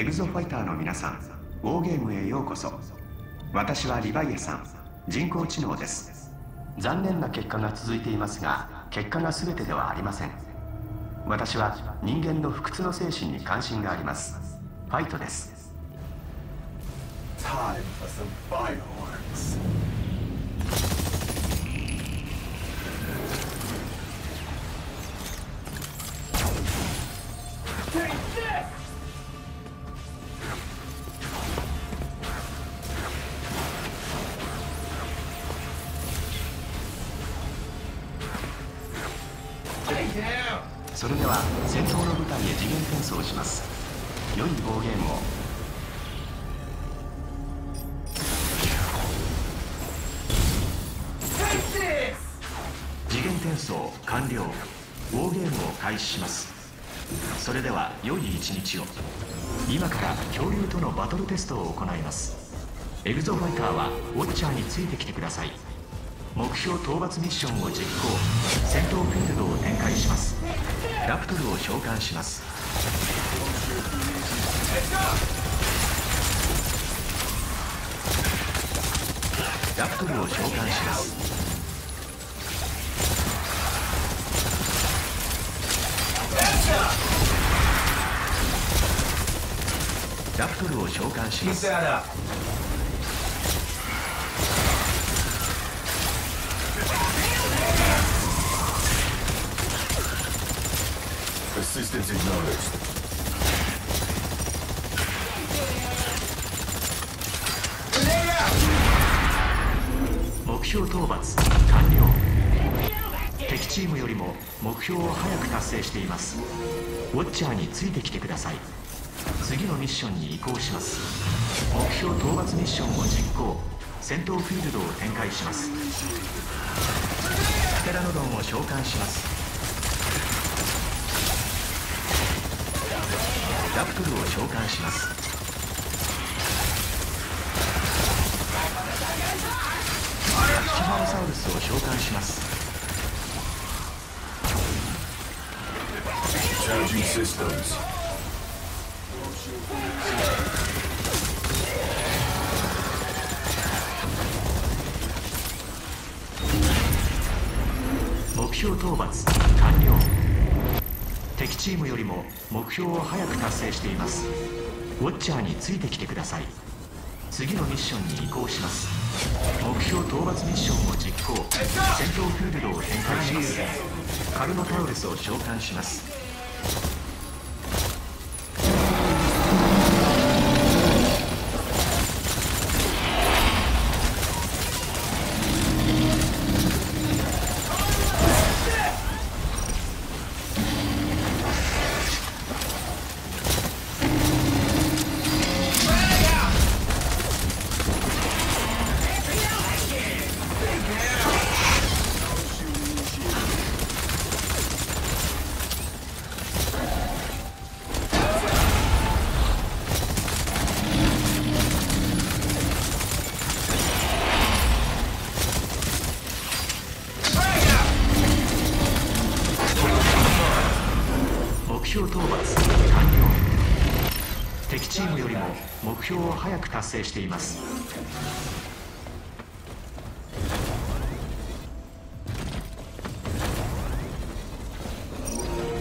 エグゾファイターの皆さんウォーゲームへようこそ。私はリヴァイアさん人工知能です。残念な結果が続いていますが結果が全てではありません。私は人間の不屈の精神に関心があります。ファイトです。Time for some fireworks. れでは戦闘の舞台へ次元転送します。良い暴言を。次元転送完了。ウォーゲームを開始します。それでは良い一日を。今から恐竜とのバトルテストを行います。エグゾファイターはウォッチャーについてきてください。目標討伐ミッションを実行。戦闘フィールドを展開します。ラプトルを召喚します。ラプトルを召喚します。ラプトルを召喚します。Assistance acknowledged. Grenade out! 目標討伐完了。敵チームよりも目標を早く達成しています。ウォッチャーについてきてください。次のミッションに移行します。目標討伐ミッションを実行。戦闘フィールドを展開します。プテラノドンを召喚します。ラプトルを召喚します。ロサウルスを召喚します.目標討伐完了敵チームよりも目標を早く達成しています。ウォッチャーについてきてください。次のミッションに移行します。目標討伐ミッションを実行。戦闘フールドを展開します。カルノタウルスを召喚します。チームよりも目標を早く達成しています。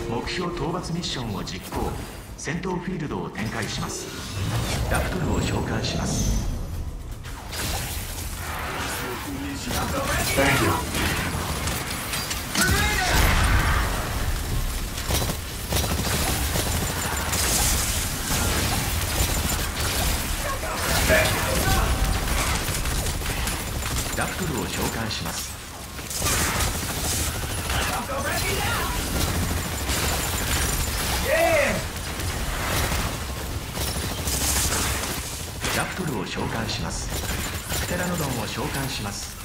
目標討伐ミッションを実行。戦闘フィールドを展開します。ラプトルを召喚します。します。ラプトルを召喚します。プテラノドンを召喚します。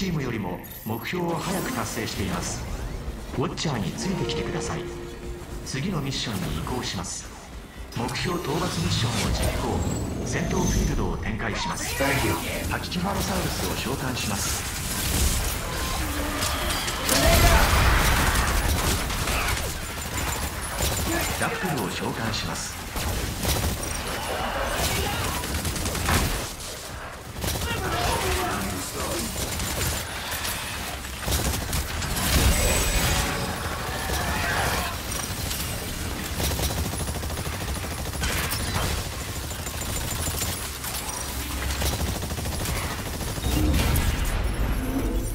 チームよりも目標を早く達成しています。ウォッチャーについてきてください。次のミッションに移行します。目標討伐ミッションを実行。戦闘フィールドを展開します。Thank you. パキキファロサウルスを召喚します。ラプトルを召喚します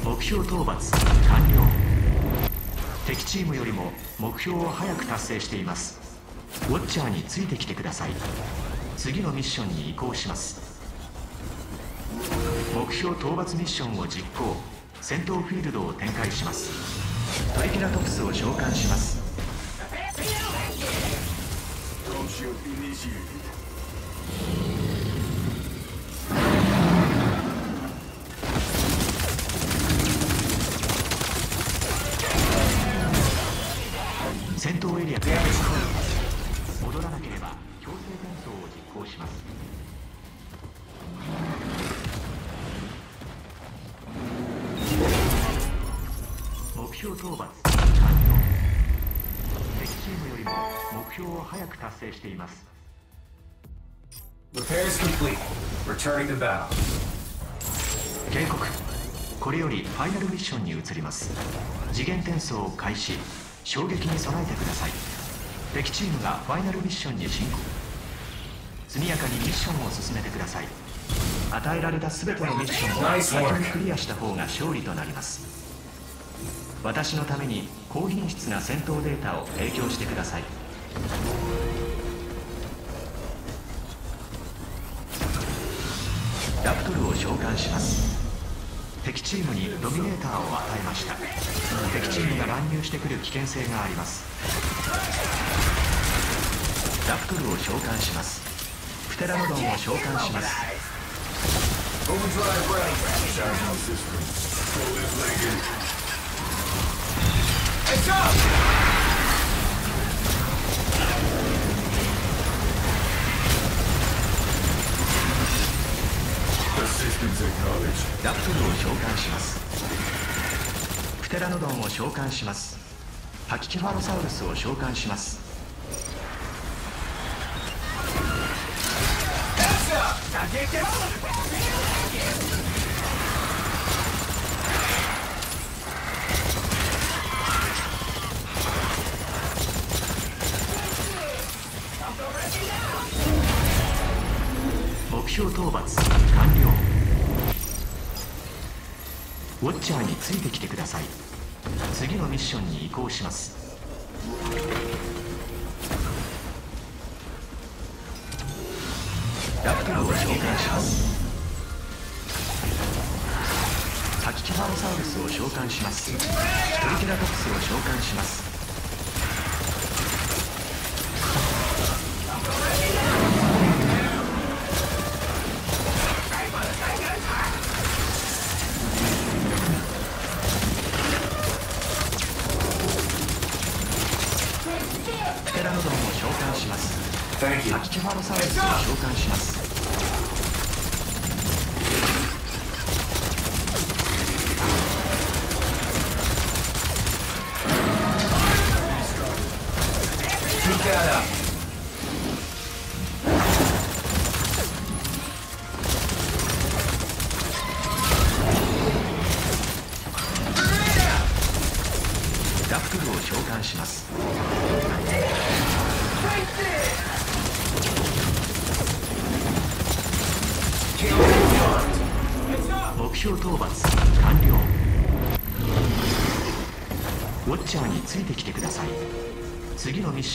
目標討伐完了敵チームよりも目標を早く達成しています。ウォッチャーについてきてください。次のミッションに移行します。目標討伐ミッションを実行。戦闘フィールドを展開します。トリケラトプスを召喚します。今週標討伐完了敵チームよりも目標を早く達成しています。Repairs complete. Returning to battle. 警告これよりファイナルミッションに移ります。次元転送開始。衝撃に備えてください。敵チームがファイナルミッションに進行。速やかにミッションを進めてください。与えられた全てのミッションを先.にクリアした方が勝利となります私のために高品質な戦闘データを提供してくださいラプトルを召喚します敵チームにドミネーターを与えました敵チームが乱入してくる危険性がありますラプトルを召喚しますプテラノドンを召喚します Overdrive ready. Charging system. Pull this leg in. ダプトルを召喚しますプテラノドンを召喚しますパキキファロサウルスを召喚します。打撃目標討伐完了。ウォッチャーについてきてください。次のミッションに移行します。ラプトルを召喚します。パキキファロサウルスを召喚します。トリケラトプスを召喚します。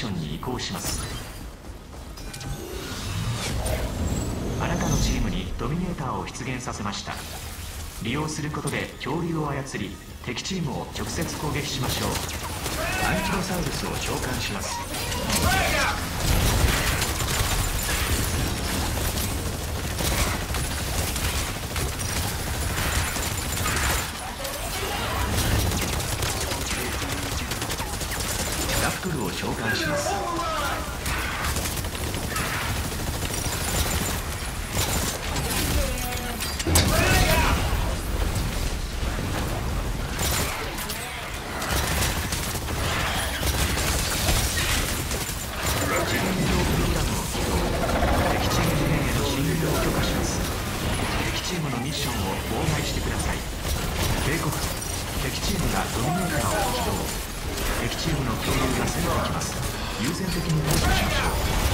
ションに移行します。あなたのチームにドミネーターを出現させました。利用することで恐竜を操り敵チームを直接攻撃しましょう。アンキロサウルスを召喚します。敵チームがドミネーターを起動敵チームの恐竜が攻めてきます優先的に対処しましょう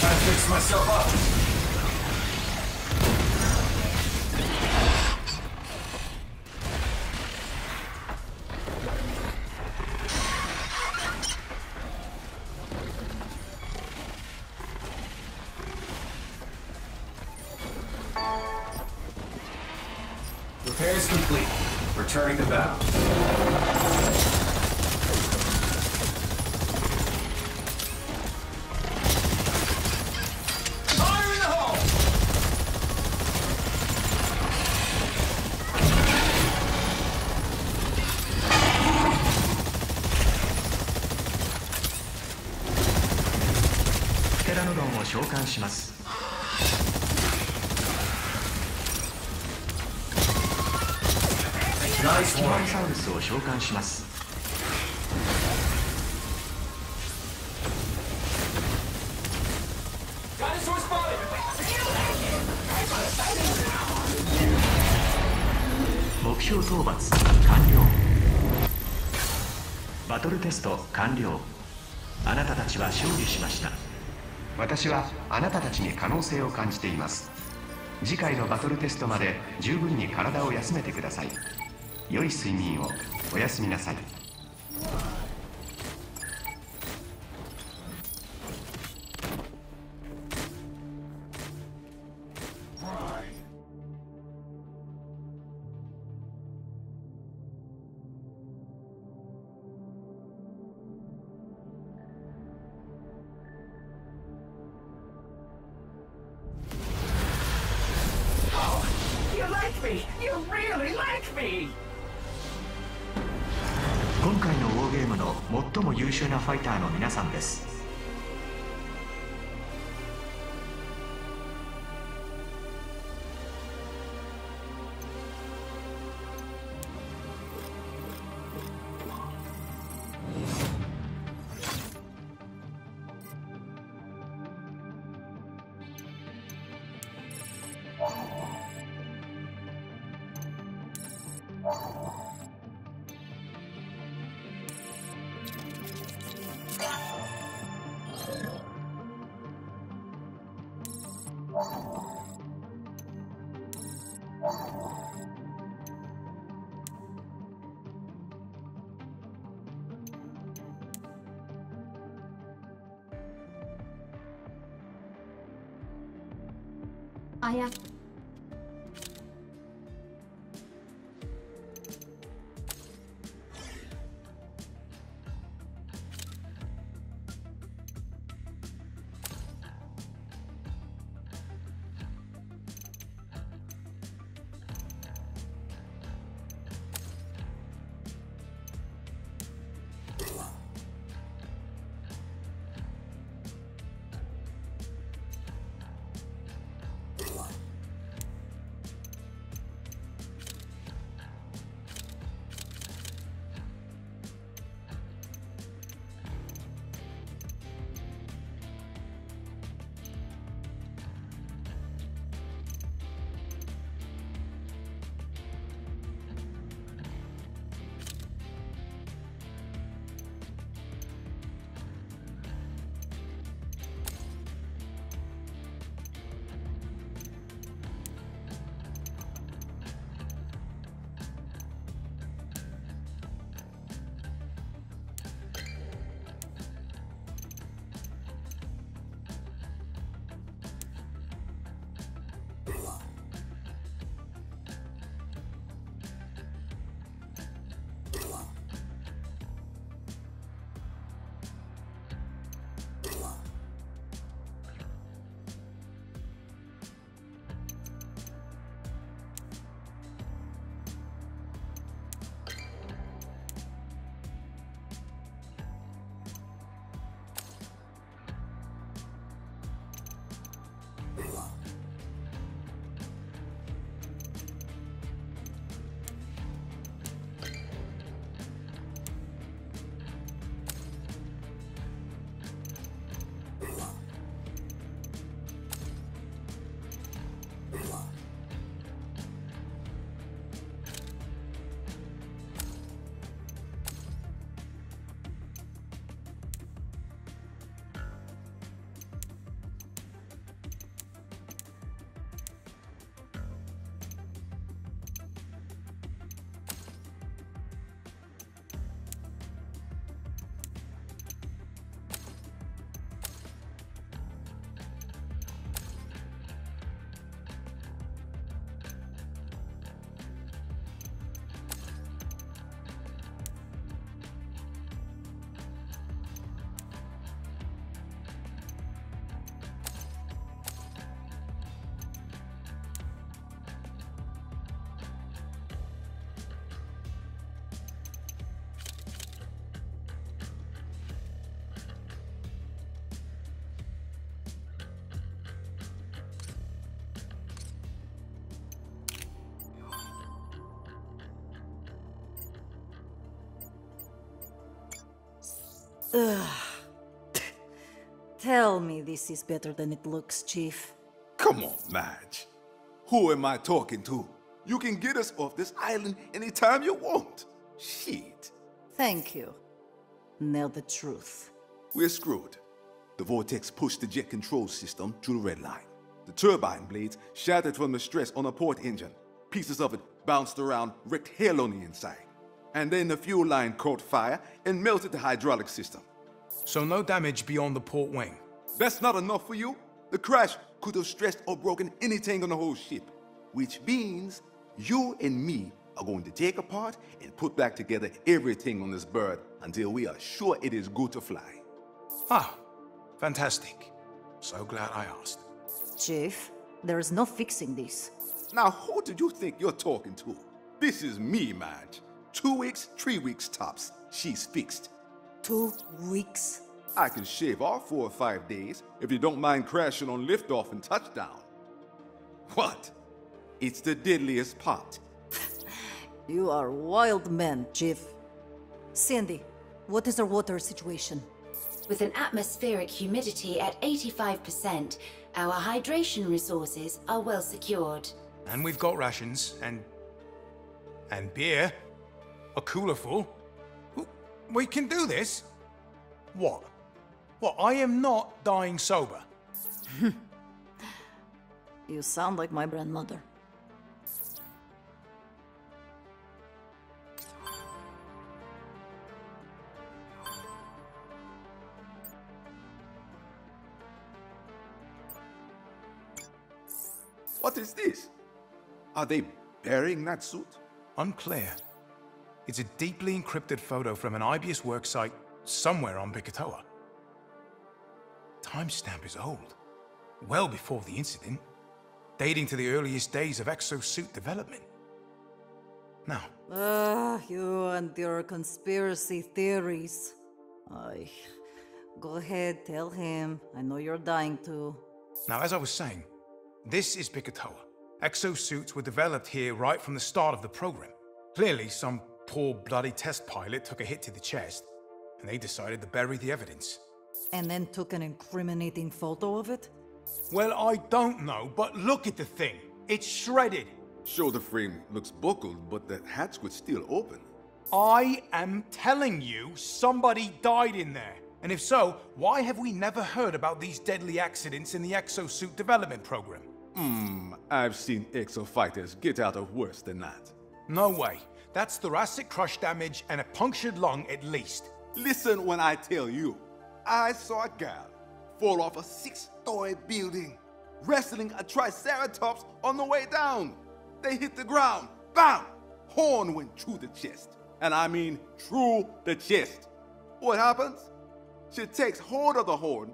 I fix myself up. Repairs complete. Returning to battle. 目標討伐完了。バトルテスト完了。あなたたちは勝利しました。私はあなたたちに可能性を感じています。次回のバトルテストまで十分に体を休めてください。良い睡眠を。おやすみなさい。Me! You really like me! 今回のウォーゲームの最も優秀なファイターの皆さんですあや Tell me this is better than it looks, Chief. Come on, Madge. Who am I talking to? You can get us off this island anytime you want. Shit. Thank you. Now the truth. We're screwed. The vortex pushed the jet control system through the red line. The turbine blades shattered from the stress on the port engine. Pieces of it bounced around, wrecked hell on the inside. And then the fuel line caught fire and melted the hydraulic system. So no damage beyond the port wing. That's not enough for you? The crash could have stressed or broken anything on the whole ship. Which means you and me are going to take apart and put back together everything on this bird until we are sure it is good to fly. Ah, fantastic. So glad I asked. Chief, there is no fixing this. Now, who do you think you're talking to? This is me, Madge. Two weeks, three weeks tops. She's fixed. Two weeks? I can shave off four or five days if you don't mind crashing on liftoff and touchdown. What? It's the deadliest part. You are wild man, Chief. Sandy, what is our water situation? With an atmospheric humidity at 85%, our hydration resources are well secured. And we've got rations and. and beer. A cooler full. We can do this? What? What? I am not dying sober. You sound like my grandmother. What is this? Are they burying that suit? Unclear. It's a deeply encrypted photo from an IBS worksite somewhere on Bikatoa. Timestamp is old, well before the incident, dating to the earliest days of exosuit development. Now, Ah, you and your conspiracy theories. Ay, go ahead, tell him. I know you're dying to. now as I was saying, this is Bikatoa. Exosuits were developed here right from the start of the program. Clearly, some poor bloody test pilot took a hit to the chest, and they decided to bury the evidence. And then took an incriminating photo of it? Well, I don't know, but look at the thing. It's shredded. Sure, the frame looks buckled, but the hatch would still open. I am telling you, somebody died in there. And if so, why have we never heard about these deadly accidents in the exosuit development program? Hmm, I've seen exo fighters get out of worse than that. No way. That's thoracic crush damage and a punctured lung at least. Listen when I tell you. I saw a gal fall off a six story building, wrestling a triceratops on the way down. They hit the ground. Bam! Horn went through the chest. And I mean through the chest. What happens? She takes hold of the horn,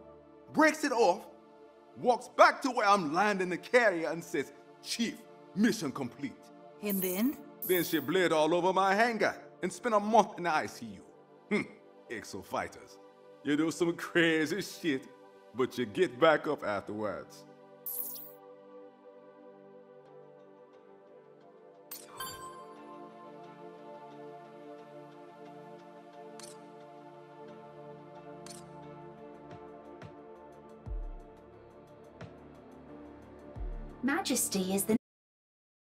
breaks it off, walks back to where I'm landing the carrier and says, Chief, mission complete. And then? Then she bled all over my hangar and spent a month in the ICU. Hmm, exo fighters. You do some crazy shit, but you get back up afterwards. Majesty is the